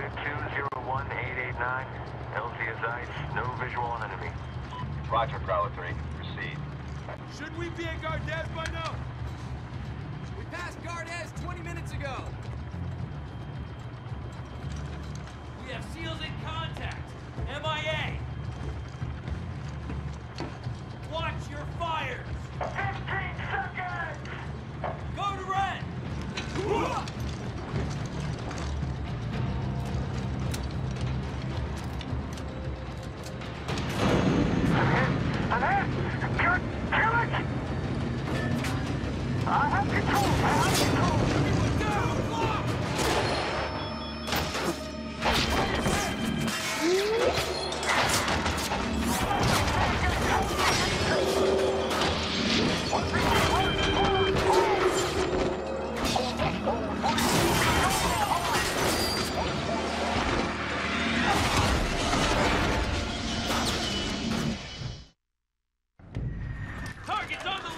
201889. LZ is ice. No visual on enemy. Roger, Prowler 3. Proceed. Should we be at Gardez by now? We passed Gardez 20 minutes ago. We have SEALs in contact. MIA.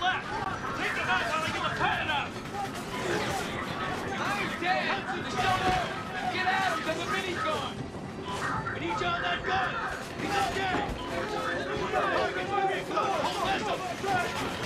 left. Take them I give a. I understand. Punch you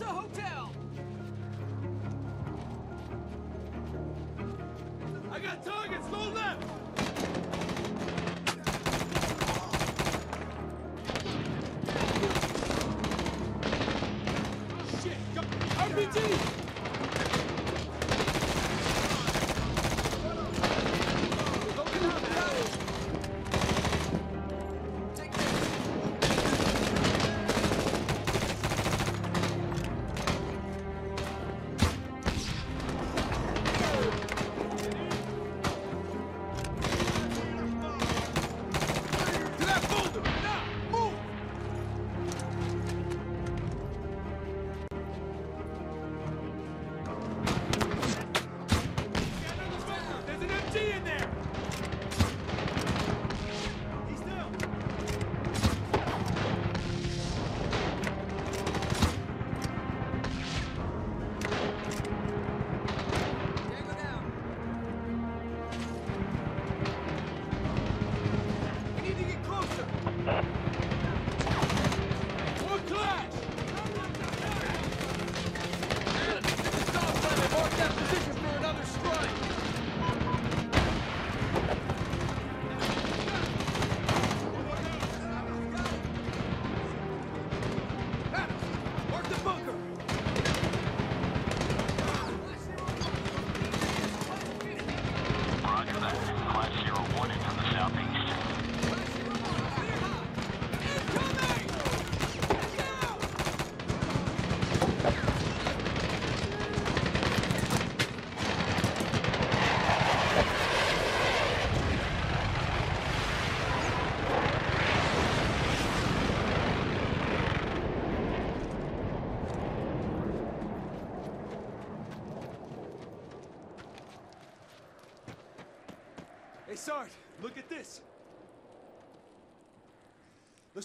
Delta Hotel! I got targets, go left! Oh, shit! RPG!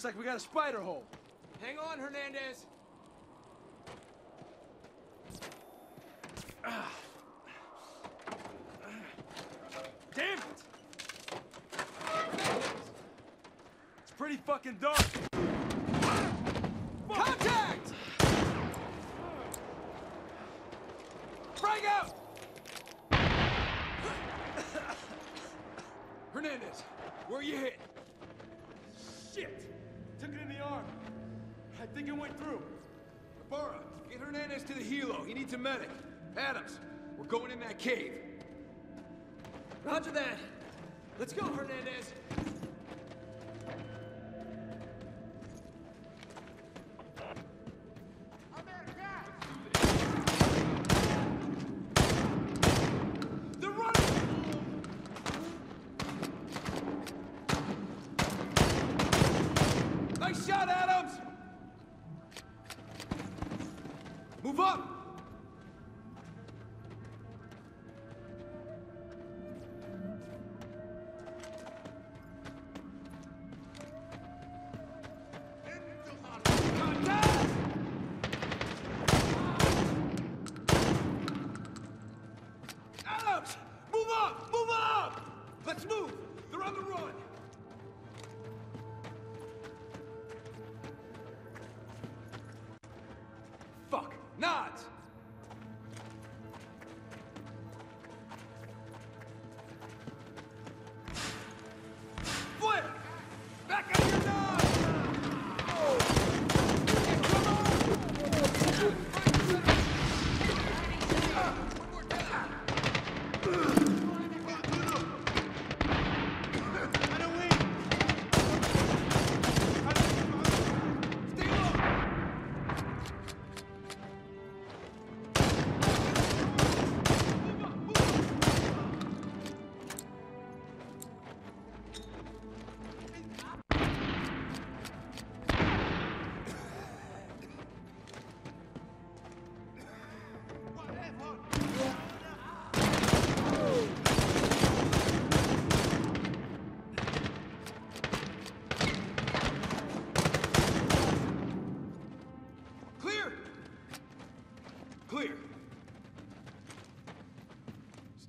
Like we got a spider hole. Hang on, Hernandez. Damn it! It's pretty fucking dark. Contact! Frag out! Hernandez, where you hit? I think it went through. Ibarra, get Hernandez to the helo. He needs a medic. Adams, we're going in that cave. Roger that. Let's go, Hernandez.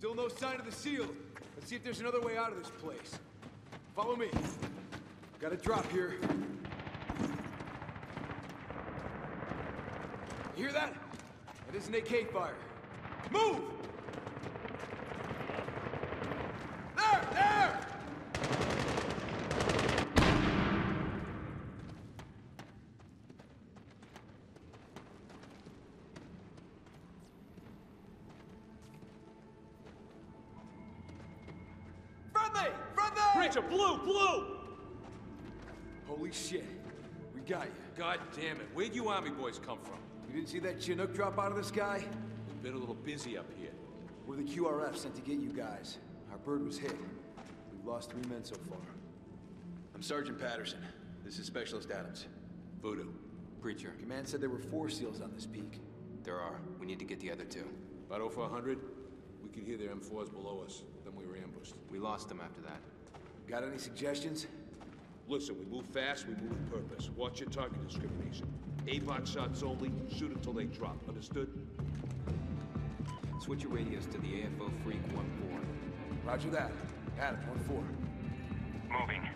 Still no sign of the seal. Let's see if there's another way out of this place. Follow me. Got a drop here. You hear that? That is an AK fire. Move! Blue, blue! Holy shit. We got you. God damn it, where'd you army boys come from? You didn't see that Chinook drop out of the sky? We've been a little busy up here. We're the QRF sent to get you guys. Our bird was hit. We've lost three men so far. I'm Sergeant Patterson. This is Specialist Adams. Voodoo. Preacher, Command said there were four SEALs on this peak. there are. We need to get the other two. About oh over a hundred. We could hear their M4s below us. Then we were ambushed. We lost them after that. Got any suggestions? Listen, we move fast, we move with purpose. Watch your target discrimination. A-box shots only, shoot until they drop. Understood? Switch your radios to the AFO Freak 1-4. Roger that. Adam, 1-4. Moving.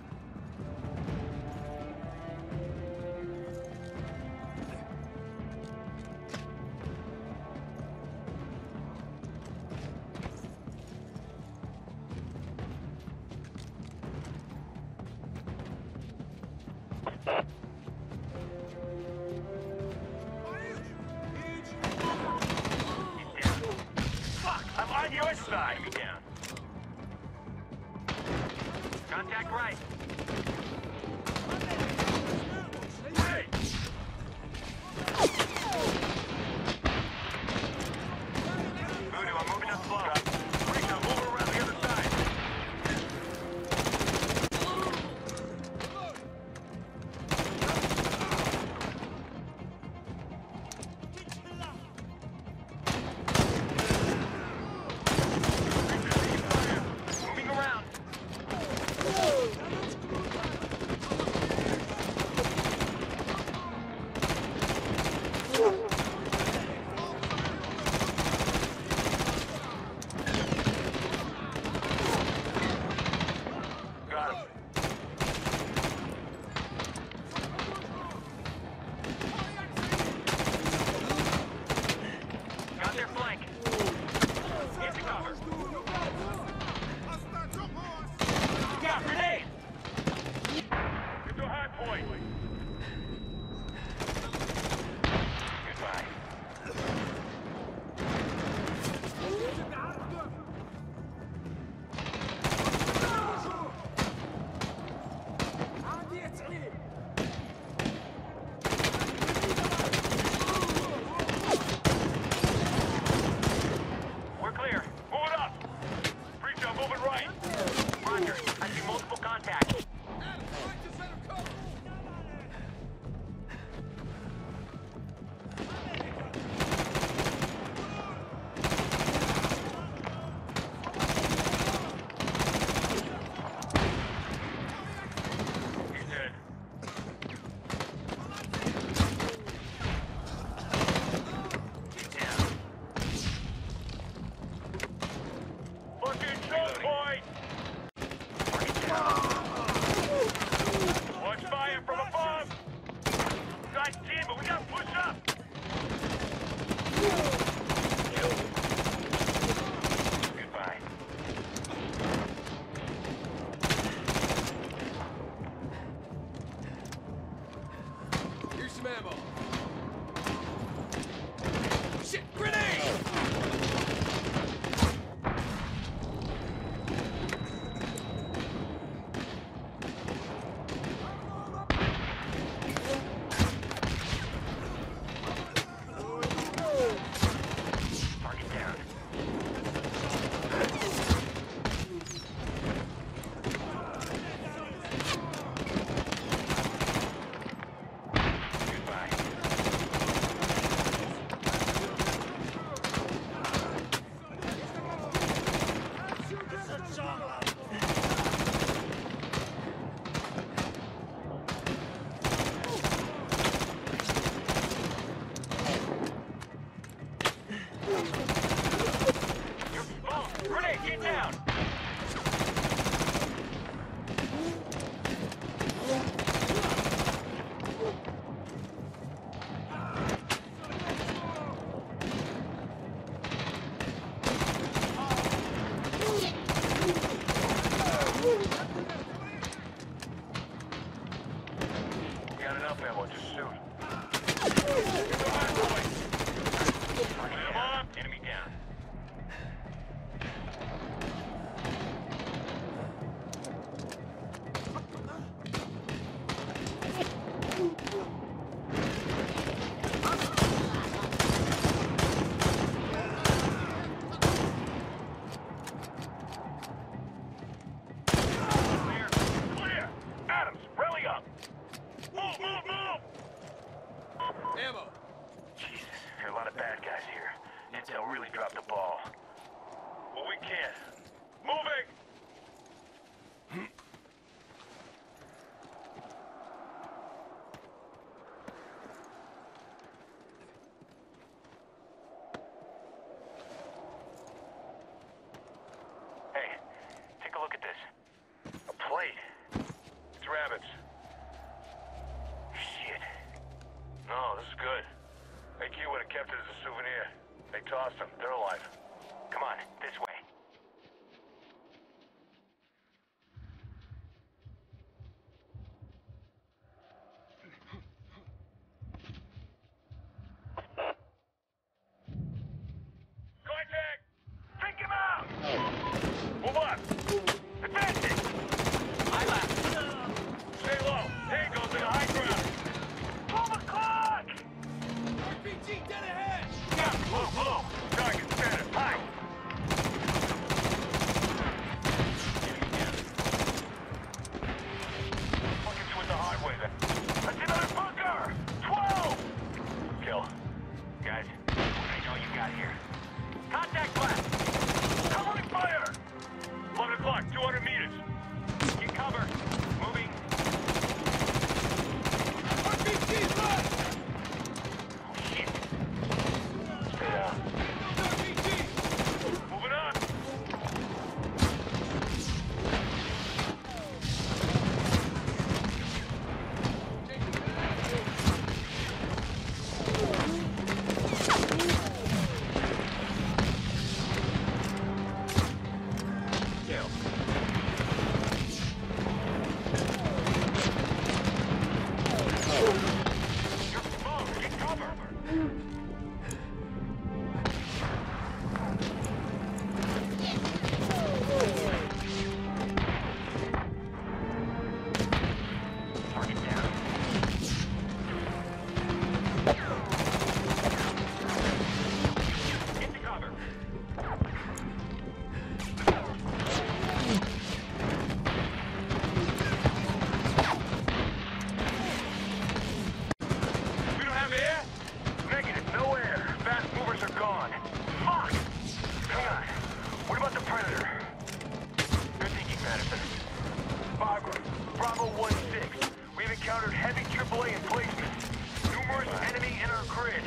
Thinking, Barbara, Bravo 1-6. We've encountered heavy AAA emplacements. Numerous enemy in our grid.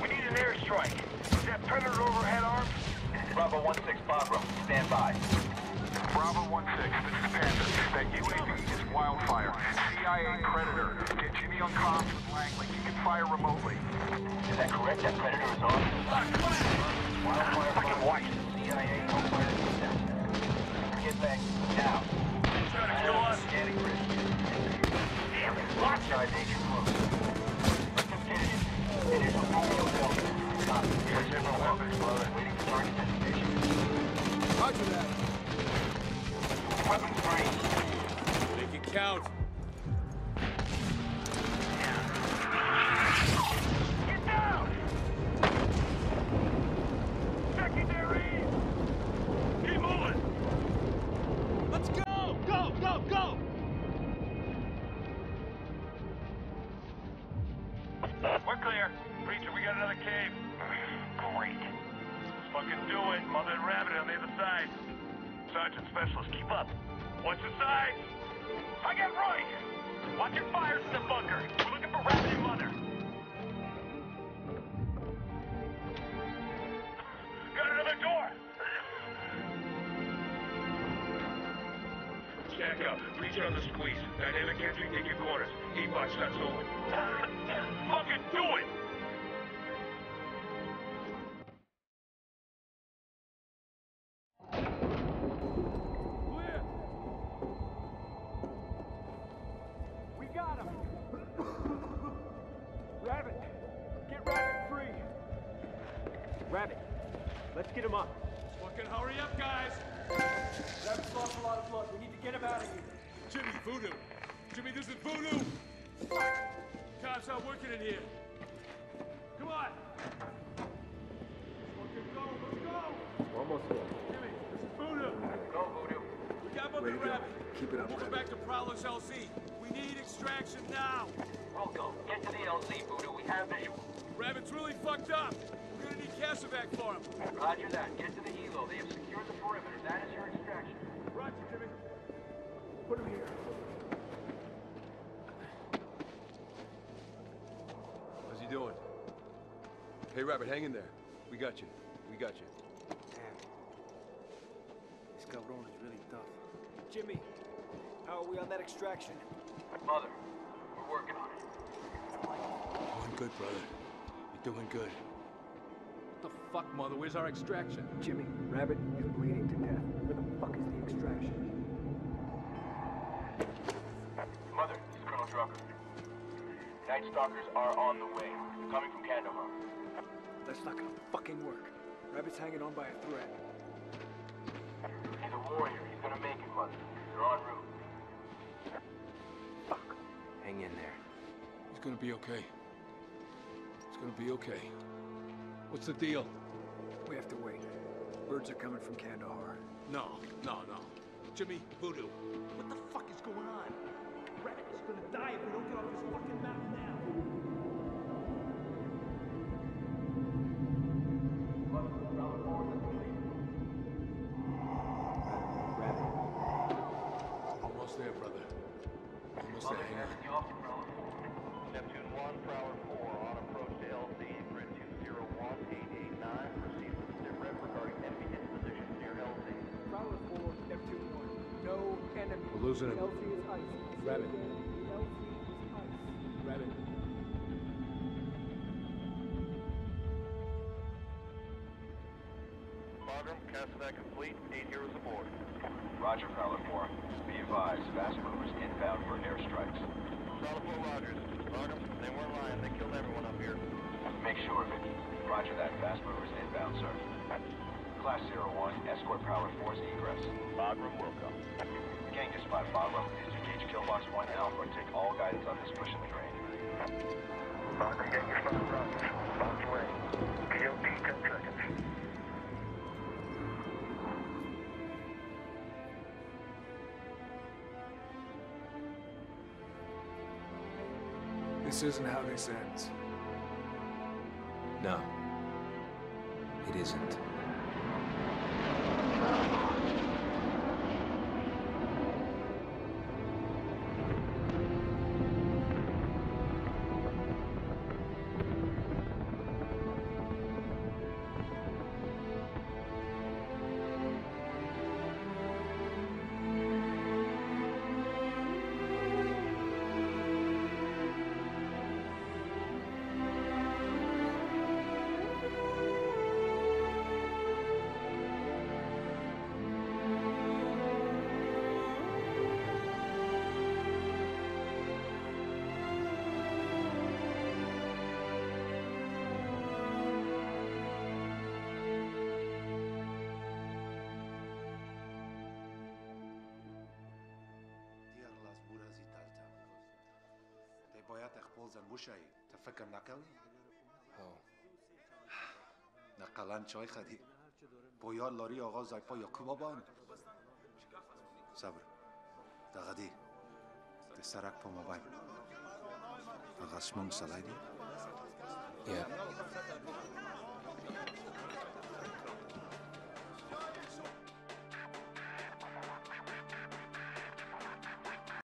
We need an airstrike. Is that Predator overhead armed? Bravo 1-6, Barbara. Stand by. Bravo 1-6, this is Panther. That UAV is Wildfire. CIA Predator. Get Jimmy on comms with Langley. He can fire remotely. Is that correct? That Predator is on? Wildfire fucking white. CIA co-fire system. Get now. Trying to kill us? Scanning grid. Damn it. Broadside danger close. Continue. Initial Romeo Delta. Copy. Here's everyone welcome. Waiting for target destination. Roger that. Weapons free. Make it count. E-box. Fucking do it! Working in here. Come on! Fucking go, let's go! We're Almost there. Jimmy, this is voodoo! Go, Voodoo. We got him up in Rabbit. Keep it up, Moving back to Prowler's LZ. We need extraction now! Rocco, get to the LZ, Voodoo. We have visual. Rabbit's really fucked up. Casevac for him. Roger that. Get to the helo. They have secured the perimeter. That is your extraction. Roger, Jimmy. Put him here. Hey, Rabbit, hang in there. We got you. We got you. Damn. This cabron is really tough. Jimmy, how are we on that extraction? Mother, we're working on it. Doing good, brother. You're doing good. What the fuck, Mother? Where's our extraction? Jimmy, Rabbit is bleeding to death. Where the fuck is the extraction? Mother, this is Colonel Drucker. Night Stalkers are on the way. Coming from Kandahar. That's not gonna fucking work. Rabbit's hanging on by a thread. He's a warrior. He's gonna make it, Mother. You're on route. Fuck. Hang in there. He's gonna be okay. He's gonna be okay. What's the deal? We have to wait. Birds are coming from Kandahar. No, no, no. Jimmy, Voodoo. What the fuck is going on? Rabbit is gonna die if we don't get off this fucking losing him. Is ice. Rabbit. LZ is ice. Rabbit. Bagram, Casevac complete, eight heroes aboard. Roger, Prowler 4. Be advised, fast movers inbound for airstrikes. Solid 4 Rogers. Bagram, they weren't lying, they killed everyone up here. Make sure, Vicky. Roger that, fast movers inbound, sir. Class 01, escort Prowler 4's egress. Bagram will come. Gang to spot Bagram. Disengage Killbox 1 Alpha and take all guidance on this push in the drain. Bagram, get your spot Rogers. Bounce away. KOP 10 seconds. This isn't how this ends. No. It isn't. حياتك بولز مشي فکر نقل؟ ها نقلا چای خدی. پویار لاری آقا زایپا یا کوبابان صبر. دقدی ده سرک پا موبایل. آقا سمون سلایدی؟ یا